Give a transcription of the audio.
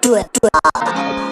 对对。啊